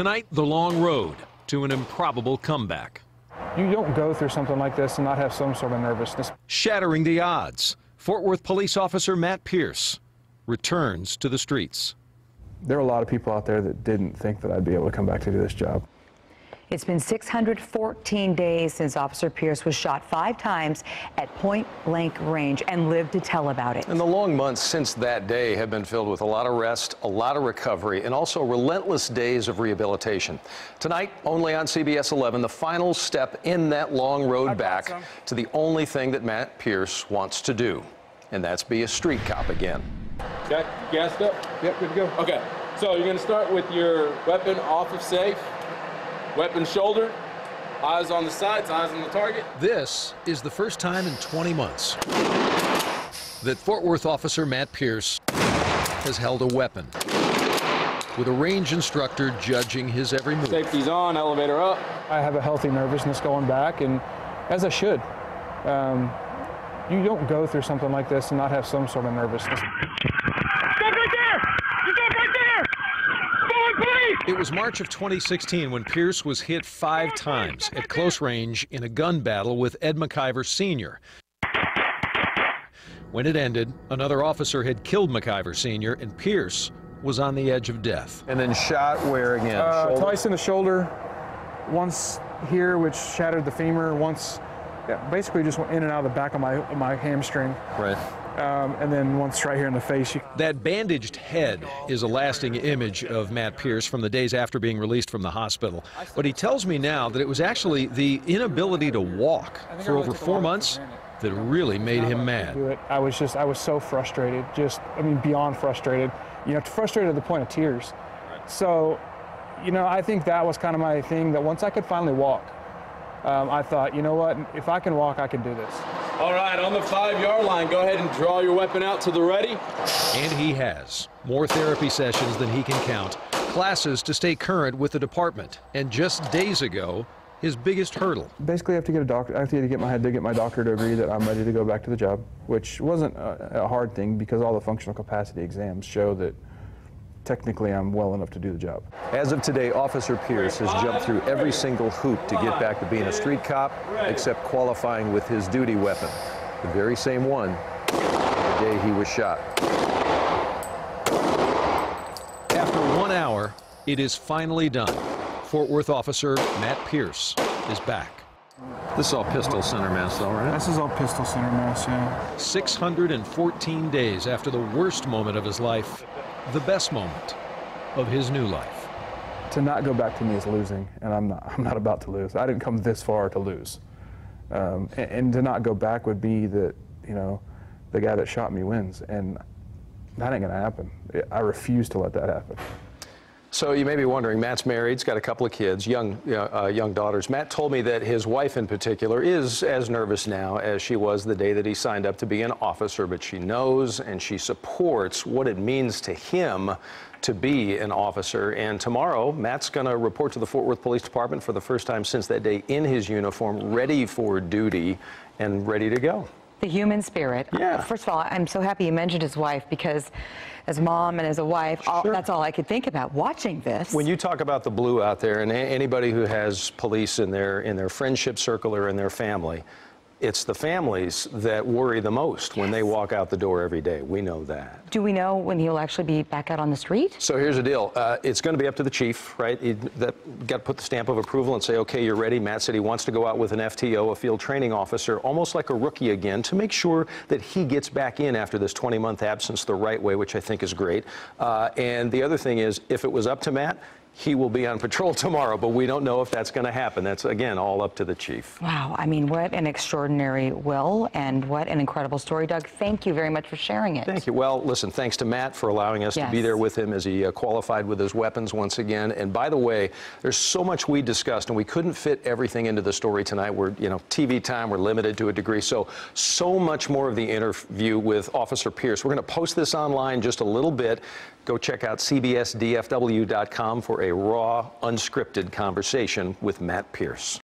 Tonight, the long road to an improbable comeback. You don't go through something like this and not have some sort of nervousness. Shattering the odds, Fort Worth police officer Matt Pearce returns to the streets. There are a lot of people out there that didn't think that I'd be able to come back to do this job. It's been 614 days since Officer Pearce was shot five times at point blank range and lived to tell about it. And the long months since that day have been filled with a lot of rest, a lot of recovery, and also relentless days of rehabilitation. Tonight, only on CBS 11, the final step in that long road back to the only thing that Matt Pearce wants to do, and that's be a street cop again. Okay, gassed up? Yep, good to go. Okay, so you're gonna start with your weapon off of safe, weapon shoulder, eyes on the sights, eyes on the target. This is the first time in 20 months that Fort Worth officer Matt Pearce has held a weapon with a range instructor judging his every move. Safety's on, elevator up. I have a healthy nervousness going back, and as I should. Um, you don't go through something like this and not have some sort of nervousness. It was March of 2016 when Pearce was hit five times at close range in a gun battle with Ed McIver Sr. When it ended, another officer had killed McIver Sr., and Pearce was on the edge of death. And then shot where again? Uh, twice in the shoulder, once here, which shattered the femur, once yeah, basically just went in and out of the back of my, of my hamstring. Right. Um, and then once right here in the face. You, That bandaged head is a lasting image of Matt Pearce from the days after being released from the hospital. But he tells me now that it was actually the inability to walk for over four months that really made him mad. I was just, I was so frustrated, just, I mean, beyond frustrated. You know, frustrated to the point of tears. So, you know, I think that was kind of my thing that once I could finally walk, um, I thought, you know what, if I can walk, I can do this. All right, on the five yard line, go ahead and draw your weapon out to the ready. And he has. More therapy sessions than he can count, classes to stay current with the department, and just days ago, his biggest hurdle. Basically, I have to get a doctor. I have to get my head to get my doctor to agree that I'm ready to go back to the job, which wasn't a, a hard thing because all the functional capacity exams show that technically I'm well enough to do the job. As of today, Officer Pearce has jumped through every single hoop to get back to being a street cop, except qualifying with his duty weapon, the very same one the day he was shot. After one hour, it is finally done. Fort Worth officer Matt Pearce is back. This is all pistol center mass, though, right? This is all pistol center mass, yeah. 614 days after the worst moment of his life, the best moment of his new life. To not go back to me is losing, and I'm not. I'm not about to lose. I didn't come this far to lose, um, and, and to not go back would be that you know, the guy that shot me wins, and that ain't gonna happen. I refuse to let that happen. So you may be wondering, Matt's married, he's got a couple of kids, young, uh, young daughters. Matt told me that his wife in particular is as nervous now as she was the day that he signed up to be an officer, but she knows and she supports what it means to him to be an officer. And tomorrow, Matt's going to report to the Fort Worth Police Department for the first time since that day in his uniform, ready for duty and ready to go. The human spirit. Uh, yeah. First of all, I'm so happy you mentioned his wife because as mom and as a wife, all, Sure. that's all I could think about watching this. When you talk about the blue out there, and anybody who has police in their in their friendship circle or in their family, it's the families that worry the most when they walk out the door every day. We know that. Do we know when he'll actually be back out on the street? So here's the deal. Uh, it's going to be up to the chief, right? He, that got to put the stamp of approval and say, okay, you're ready. Matt said he wants to go out with an FTO, a field training officer, almost like a rookie again, to make sure that he gets back in after this 20-month absence the right way, which I think is great. Uh, and the other thing is, if it was up to Matt, he will be on patrol tomorrow, but we don't know if that's going to happen. That's, again, all up to the chief. Wow, I mean, what an extraordinary will and what an incredible story, Doug. Thank you very much for sharing it. Thank you. Well, listen, thanks to Matt for allowing us to be there with him as he uh, qualified with his weapons once again. And by the way, there's so much we discussed, and we couldn't fit everything into the story tonight. We're, you know, TV time, we're limited to a degree. So, so much more of the interview with Officer Pearce. We're going to post this online just a little bit. Go check out CBSDFW.com a raw, unscripted conversation with Matt Pearce.